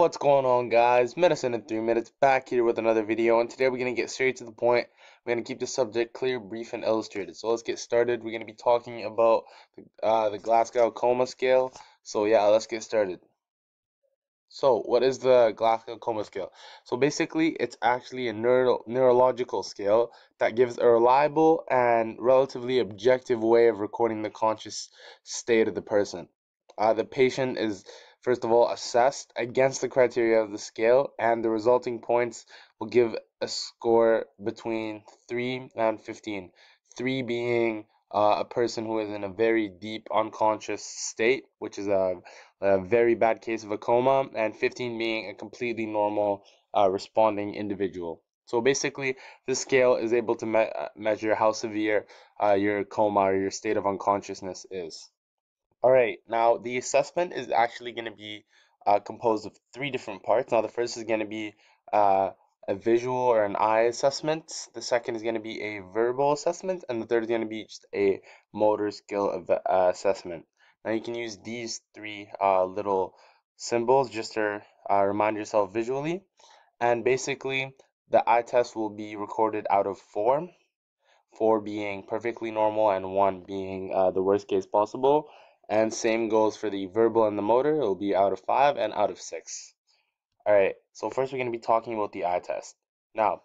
What's going on guys? Medicine in 3 minutes back here with another video and today we're going to get straight to the point. We're going to keep the subject clear, brief, and illustrated. So let's get started. We're going to be talking about uh, the Glasgow Coma Scale. So yeah, let's get started. So what is the Glasgow Coma Scale? So basically it's actually a neuro neurological scale that gives a reliable and relatively objective way of recording the conscious state of the person. Uh, the patient is first of all assessed against the criteria of the scale and the resulting points will give a score between 3 and 15 3 being uh, a person who is in a very deep unconscious state which is a, a, very bad case of a coma and 15 being a completely normal uh, responding individual. So basically this scale is able to me measure how severe uh, your coma or your state of unconsciousness is all right, now the assessment is actually going to be uh, composed of three different parts. Now, the first is going to be uh, a visual or an eye assessment. The second is going to be a verbal assessment, and the third is going to be just a motor skill uh, assessment. Now, you can use these three uh, little symbols just to uh, remind yourself visually. And basically, the eye test will be recorded out of four, four being perfectly normal and one being uh, the worst case possible. And same goes for the verbal and the motor. It'll be out of 5 and out of 6. Alright, so first we're going to be talking about the eye test. Now,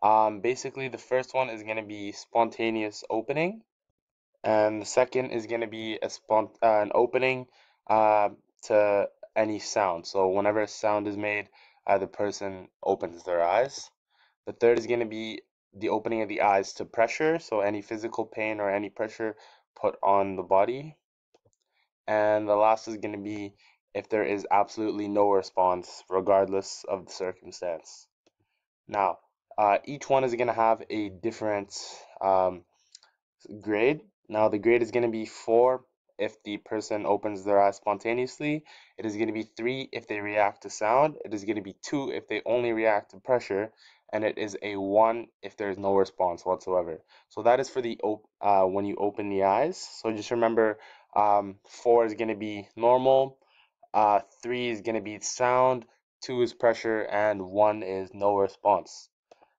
um, basically the first one is going to be spontaneous opening. And the second is going to be a spont uh, an opening uh, to any sound. So whenever a sound is made, uh, the person opens their eyes. The third is going to be the opening of the eyes to pressure. So any physical pain or any pressure put on the body and the last is going to be if there is absolutely no response regardless of the circumstance. Now, uh, each one is going to have a different um, grade. Now, the grade is going to be 4 if the person opens their eyes spontaneously. It is going to be 3 if they react to sound. It is going to be 2 if they only react to pressure. And it is a 1 if there is no response whatsoever. So that is for the uh, when you open the eyes. So just remember um, four is going to be normal. Uh, three is going to be sound. Two is pressure. And one is no response.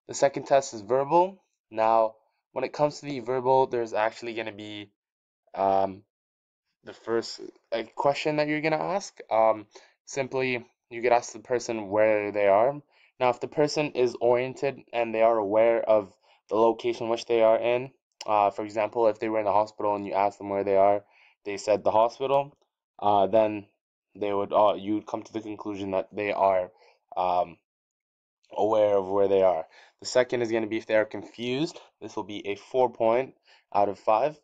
The second test is verbal. Now, when it comes to the verbal, there's actually going to be um, the first uh, question that you're going to ask. Um, simply, you could ask the person where they are. Now, if the person is oriented and they are aware of the location which they are in, uh, for example, if they were in the hospital and you ask them where they are, they said the hospital, uh, then they would uh, you would come to the conclusion that they are um, aware of where they are. The second is going to be if they are confused. This will be a four point out of five.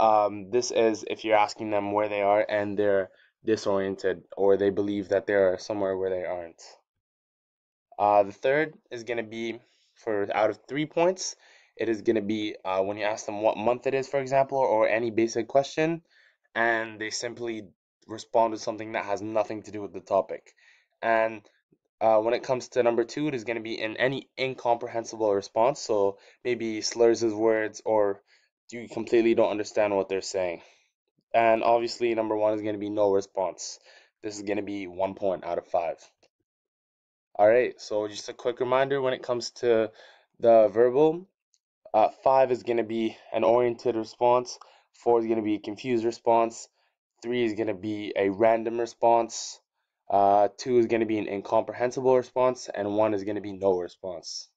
Um, this is if you're asking them where they are and they're disoriented or they believe that they're somewhere where they aren't. Uh, the third is going to be for out of three points. It is going to be uh, when you ask them what month it is, for example, or any basic question and they simply respond with something that has nothing to do with the topic. And uh, when it comes to number two, it is going to be in any incomprehensible response. So maybe slurs his words or you completely don't understand what they're saying. And obviously, number one is going to be no response. This is going to be one point out of five. All right, so just a quick reminder when it comes to the verbal, uh, five is going to be an oriented response. Four is going to be a confused response. Three is going to be a random response. Uh, two is going to be an incomprehensible response. And one is going to be no response.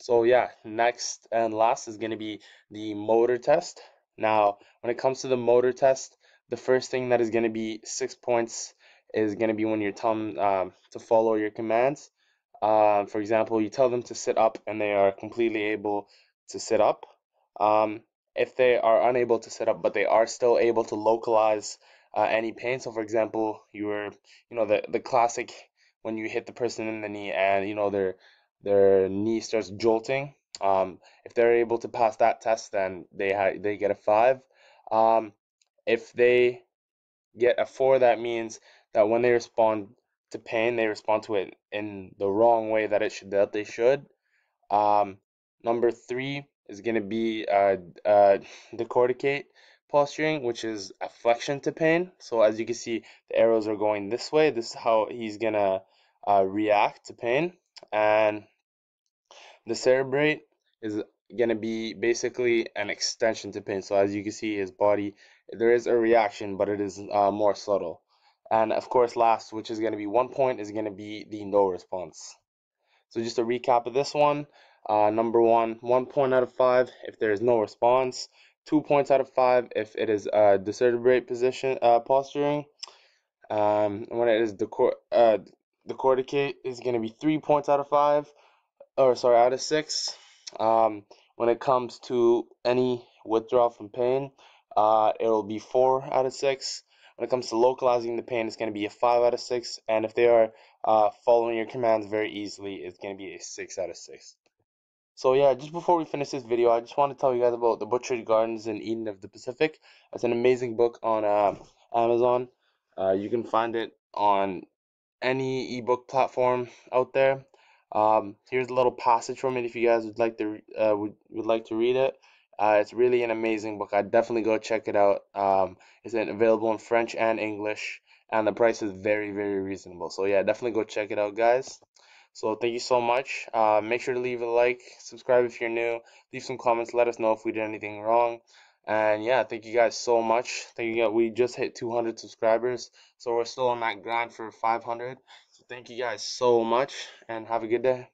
So yeah, next and last is going to be the motor test. Now, when it comes to the motor test, the first thing that is going to be six points is going to be when you're telling um, to follow your commands. Uh, for example, you tell them to sit up and they are completely able to sit up. Um, if they are unable to sit up, but they are still able to localize uh, any pain. So, for example, you were, you know, the the classic when you hit the person in the knee and you know their their knee starts jolting. Um, if they're able to pass that test, then they ha- they get a five. Um, if they get a four, that means that when they respond to pain, they respond to it in the wrong way that it should that they should. Um, number three is going to be uh, uh, decorticate, posturing, which is a flexion to pain. So as you can see, the arrows are going this way. This is how he's gonna uh, react to pain. And decerebrate is gonna be basically an extension to pain. So as you can see, his body there is a reaction, but it is uh, more subtle. And of course, last, which is gonna be one point, is gonna be the no response. So just a recap of this one. Uh, number one, one point out of five if there is no response. Two points out of five if it is a decerebrate position uh, posturing. Um, when it is the uh, decorticate is going to be three points out of five, or sorry, out of six. Um, when it comes to any withdrawal from pain, uh, it'll be four out of six. When it comes to localizing the pain, it's going to be a five out of six. And if they are uh, following your commands very easily, it's going to be a six out of six. So yeah, just before we finish this video, I just want to tell you guys about The Butchered Gardens in Eden of the Pacific. It's an amazing book on uh, Amazon. Uh, you can find it on any ebook platform out there. Um, here's a little passage from it if you guys would like to uh, would, would like to read it. Uh, it's really an amazing book. I'd definitely go check it out. Um, it's available in French and English, and the price is very, very reasonable. So yeah, definitely go check it out, guys. So thank you so much. Uh, make sure to leave a like, subscribe if you're new, leave some comments, let us know if we did anything wrong. And yeah, thank you guys so much. Thank you. We just hit 200 subscribers, so we're still on that grind for 500. So thank you guys so much, and have a good day.